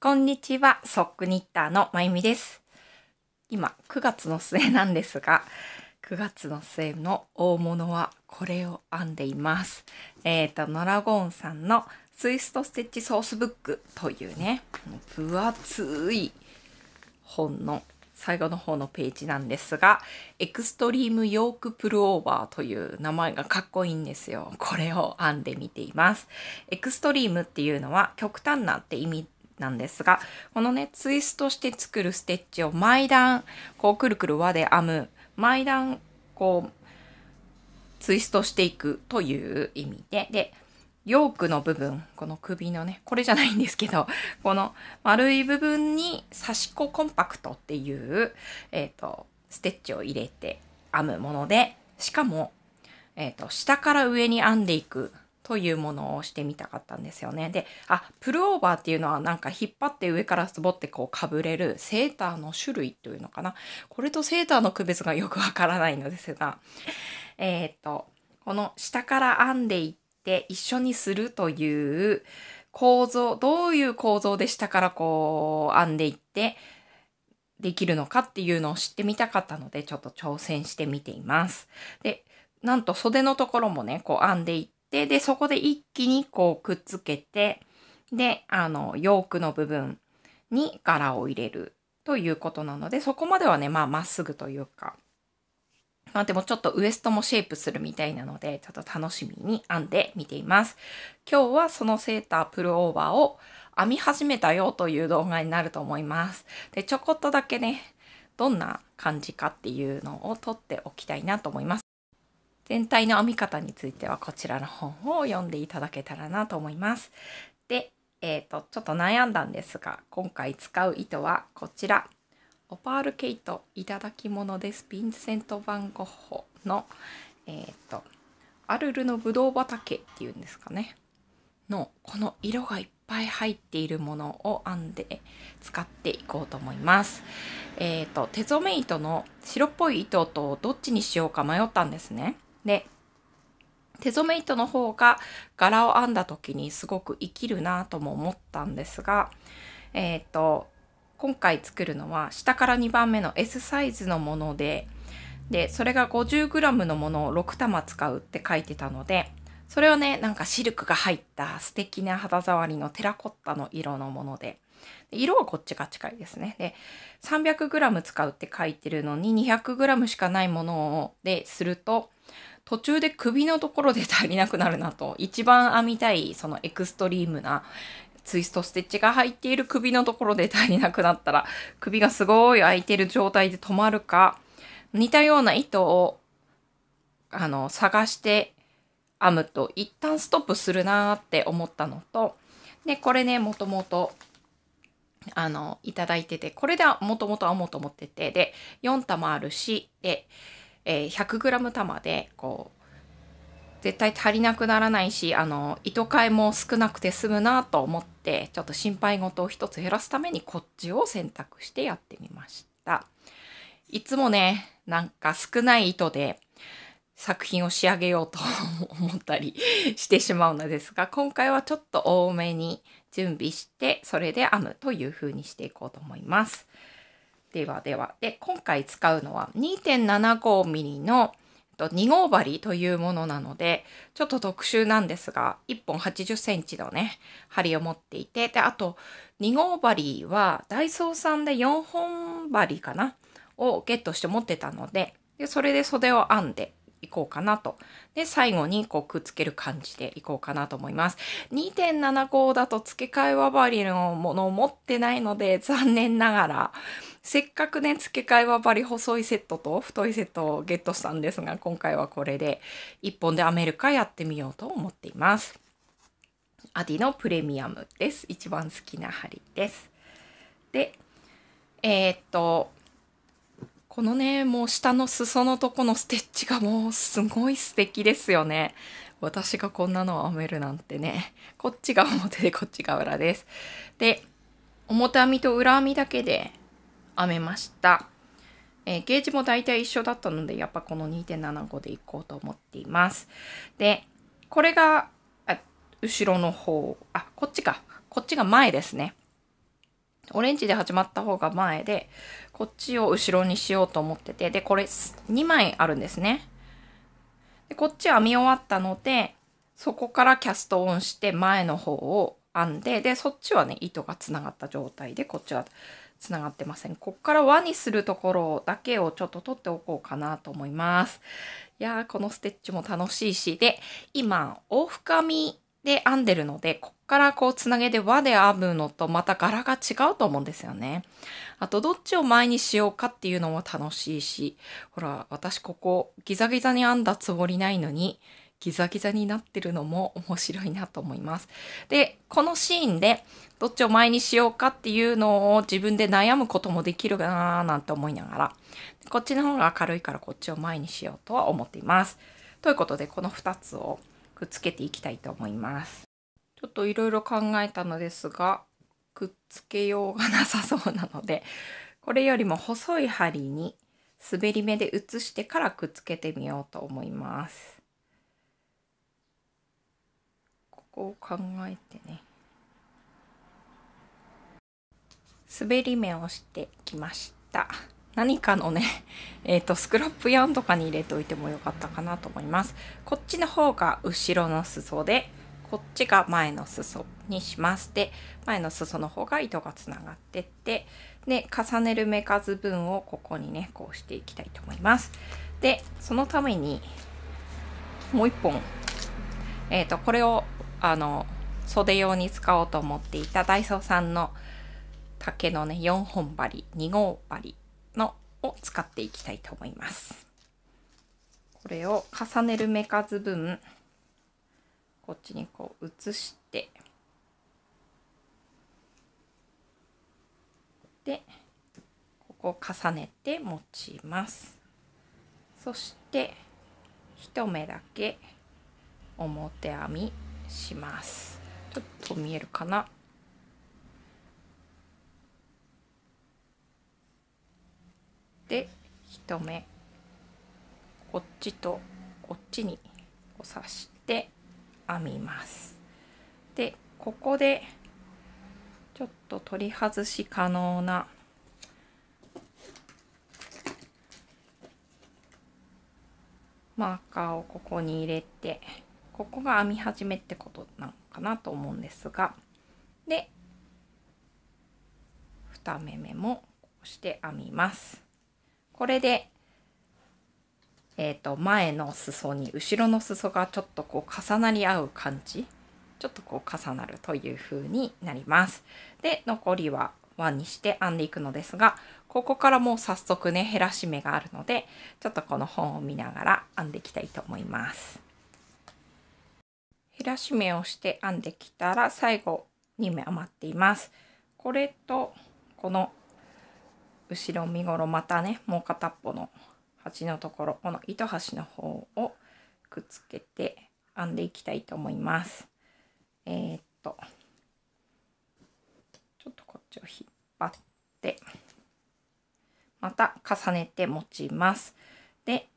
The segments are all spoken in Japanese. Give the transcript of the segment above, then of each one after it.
こんにちは、ソックニッターのまゆみです。今、9月の末なんですが、9月の末の大物はこれを編んでいます。えっ、と、ノラゴーンさんの Twist Stitch Sourcebook というね、分厚い本の最後の方のページなんですが、 Extreme Yoke Pullover という名前がかっこいいんですよ。これを編んでみています。エクストリームっていうのは極端なって意味なんですが、このね、ツイストして作るステッチを毎段、こうくるくる輪で編む、毎段、こう、ツイストしていくという意味で、で、ヨークの部分、この首のね、これじゃないんですけど、この丸い部分に差し子コンパクトっていう、えっ、と、ステッチを入れて編むもので、しかも、えっ、と、下から上に編んでいくというものをしてみたかったんですよね。で、あ、プルオーバーっていうのはなんか引っ張って上からスボってこうかぶれるセーターの種類というのかな。これとセーターの区別がよくわからないのですが、えっ、と、この下から編んでいって一緒にするという構造、どういう構造で下からこう編んでいってできるのかっていうのを知ってみたかったので、ちょっと挑戦してみています。で、なんと袖のところもね、こう編んでいって、で、そこで一気にこうくっつけて、で、あの、ヨークの部分に柄を入れるということなので、そこまではね、まあ、まっすぐというか、まあでもちょっとウエストもシェイプするみたいなので、ちょっと楽しみに編んでみています。今日はそのセータープルオーバーを編み始めたよという動画になると思います。で、ちょこっとだけね、どんな感じかっていうのを撮っておきたいなと思います。全体の編み方についてはこちらの本を読んでいただけたらなと思います。で、えっ、と、ちょっと悩んだんですが、今回使う糸はこちら。オパールケイトいただき物です。ヴィンセント・ヴァン・ゴッホの、えっ、と、アルルのブドウ畑っていうんですかね。の、この色がいっぱい入っているものを編んで使っていこうと思います。えっ、と、手染め糸の白っぽい糸とどっちにしようか迷ったんですね。で、手染め糸の方が柄を編んだ時にすごく生きるなとも思ったんですが、えっ、と、今回作るのは下から2番目の S サイズのもので、で、それが 50g のものを6玉使うって書いてたので、それをね、なんかシルクが入った素敵な肌触りのテラコッタの色のもので、色はこっちが近いですね。で、300g 使うって書いてるのに 200g しかないものをですると、途中で首のところで足りなくなるなと、一番編みたいそのエクストリームなツイストステッチが入っている首のところで足りなくなったら、首がすごい空いてる状態で止まるか、似たような糸を、あの、探して編むと一旦ストップするなーって思ったのと、で、これね、もともと、あの、いただいてて、これでもともと編もうと思ってて、で、4玉あるし、で、えー、100g 玉で、こう、絶対足りなくならないし、あの、糸替えも少なくて済むなと思って、ちょっと心配事を一つ減らすためにこっちを選択してやってみました。いつもね、なんか少ない糸で作品を仕上げようと思ったりしてしまうのですが、今回はちょっと多めに準備して、それで編むという風にしていこうと思います。ではでは。で、今回使うのは 2.75mm の2号針というものなので、ちょっと特殊なんですが、1本80センチのね、針を持っていて、で、あと、2号針はダイソーさんで4本針かなをゲットして持ってたので、でそれで袖を編んでいこうかなと。で、最後にこうくっつける感じでいこうかなと思います。2.75だと付け替え輪針のものを持ってないので、残念ながら、せっかくね、付け替え輪針細いセットと太いセットをゲットしたんですが、今回はこれで1本で編めるかやってみようと思っています。アディのプレミアムです。一番好きな針です。で、えー、っと、このね、もう下の裾のとこのステッチがもうすごい素敵ですよね。私がこんなのを編めるなんてね。こっちが表でこっちが裏です。で、表編みと裏編みだけで編めました。えー、ゲージも大体一緒だったので、やっぱこの2.75でいこうと思っています。で、これが、後ろの方、あ、こっちか。こっちが前ですね。オレンジで始まった方が前でこっちを後ろにしようと思っててでこれ2枚あるんですね。でこっち編み終わったのでそこからキャストオンして前の方を編んででそっちはね糸がつながった状態でこっちはつながってません。こっから輪にするところだけをちょっと取っておこうかなと思います。いやーこのステッチも楽しいしで今往復編みで編んでるのでこっからこうつなげで輪で編むのとまた柄が違うと思うんですよねあとどっちを前にしようかっていうのも楽しいしほら私ここギザギザに編んだつもりないのにギザギザになってるのも面白いなと思います。で、このシーンでどっちを前にしようかっていうのを自分で悩むこともできるかななんて思いながら、こっちの方が明るいからこっちを前にしようとは思っています。ということで、この2つをくっつけていきたいと思います。ちょっといろいろ考えたのですが、くっつけようがなさそうなので、これよりも細い針に滑り目で移してからくっつけてみようと思います。こを考えてね滑り目をしてきました何かのね えっ、ー、とスクラップヤンとかに入れておいてもよかったかなと思います。こっちの方が後ろの裾でこっちが前の裾にします。で前の裾の方が糸がつながってってで重ねる目数分をここにねこうしていきたいと思います。でそのためにもう一本えっ、ー、とこれをあの袖用に使おうと思っていたダイソーさんの竹のね4本針2号針を使っていきたいと思います。これを重ねる目数分こっちにこう移して。でここを重ねて持ちます。そして1目だけ表編みします。ちょっと見えるかな？で1目。こっちとこっちにこう刺して編みます。でここでちょっと取り外し可能なマーカーをここに入れてここが編み始めってことなのかなと思うんですがで2目目もこうして編みます。これでえーと、前の裾に後ろの裾がちょっとこう重なり合う感じ。ちょっとこう重なるという風になります。で残りは輪にして編んでいくのですがここからもう早速ね減らし目があるのでちょっとこの本を見ながら編んでいきたいと思います。減らし目をして編んできたら最後2目余っています。これとこの後ろ身ごろまたねもう片っぽの端のところこの糸端の方をくっつけて編んでいきたいと思います。えー、っとちょっとこっちを引っ張ってまた重ねて持ちます。で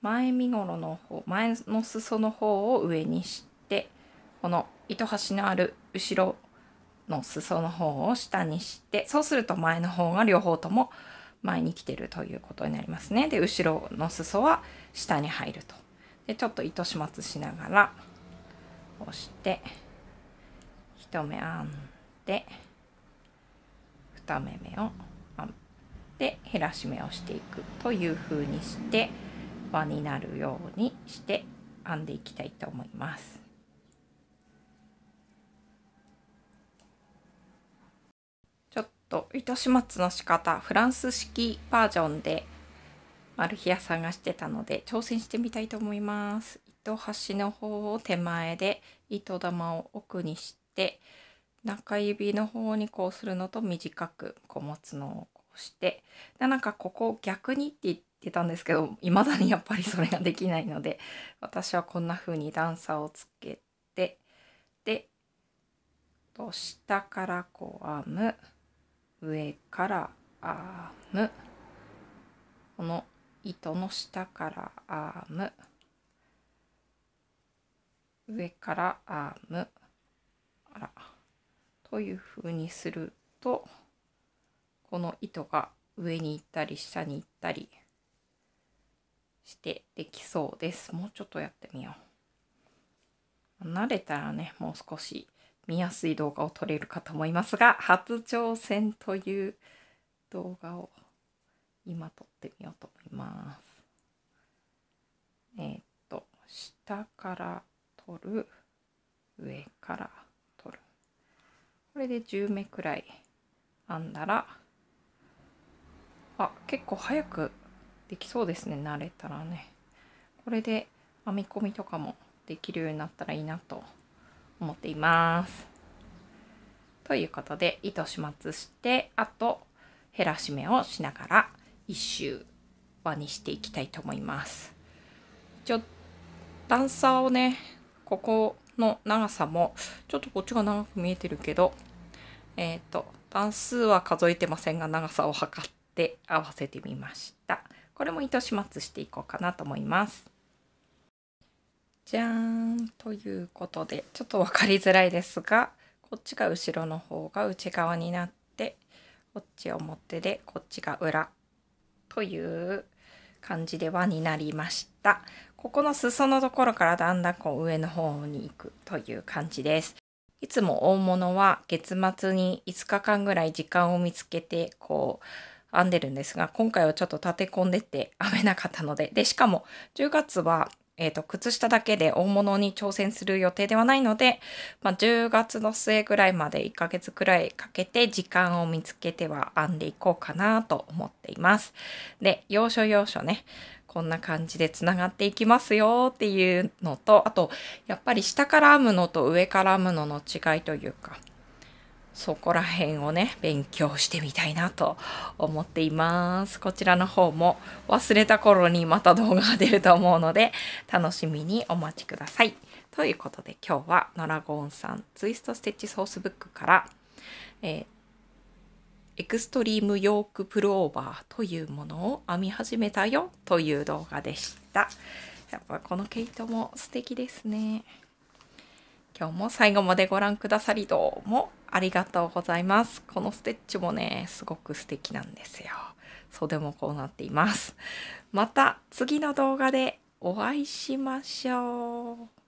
前身ごろの方前の裾の方を上にしててこの糸端のある後ろの裾の方を下にしてそうすると前の方が両方とも前に来てるということになりますね。で後ろの裾は下に入ると。でちょっと糸始末しながら押して1目編んで2目目を編んで減らし目をしていくという風にして輪になるようにして編んでいきたいと思います。と糸始末の仕方フランス式バージョンでマルヒア探してたので挑戦してみたいと思います。糸端の方を手前で糸玉を奥にして中指の方にこうするのと短くこう持つのをこうしてでなんかここ逆にって言ってたんですけど未だにやっぱりそれができないので私はこんな風に段差をつけてでと下からこう編む。上から編むこの糸の下から編む上から編むあら。というふうにするとこの糸が上に行ったり下に行ったりしてできそうです。もうちょっとやってみよう。慣れたらねもう少し見やすい動画を撮れるかと思いますが初挑戦という動画を今撮ってみようと思います。えー、っと下から撮る上から撮る。これで10目くらい編んだらあ結構早くできそうですね慣れたらね。これで編み込みとかもできるようになったらいいなと思っています。ということで糸始末してあと減らし目をしながら一周輪にしていきたいと思います。一応段差をねここの長さもちょっとこっちが長く見えてるけどえっ、ー、と段数は数えてませんが長さを測って合わせてみました。これも糸始末していこうかなと思います。じゃーんということでちょっと分かりづらいですがこっちが後ろの方が内側になってこっち表でこっちが裏という感じで輪になりました。ここの裾のところからだんだんこう上の方に行くという感じです。いつも大物は月末に5日間ぐらい時間を見つけてこう編んでるんですが今回はちょっと立て込んでて編めなかったのででしかも10月はえーと、靴下だけで大物に挑戦する予定ではないので、まあ、10月の末ぐらいまで1ヶ月くらいかけて時間を見つけては編んでいこうかなと思っています。で、要所要所ね、こんな感じでつながっていきますよっていうのと、あと、やっぱり下から編むのと上から編むのの違いというか、そこら辺をね、勉強してみたいなと思っています。こちらの方も忘れた頃にまた動画が出ると思うので、楽しみにお待ちください。ということで今日はノラゴーンさん Twist Stitch Sourcebook から、えー、 Extreme Yoke Pullover というものを編み始めたよという動画でした。やっぱこの毛糸も素敵ですね。今日も最後までご覧くださりどうもありがとうございます。このステッチもね、すごく素敵なんですよ。袖もこうなっています。また次の動画でお会いしましょう。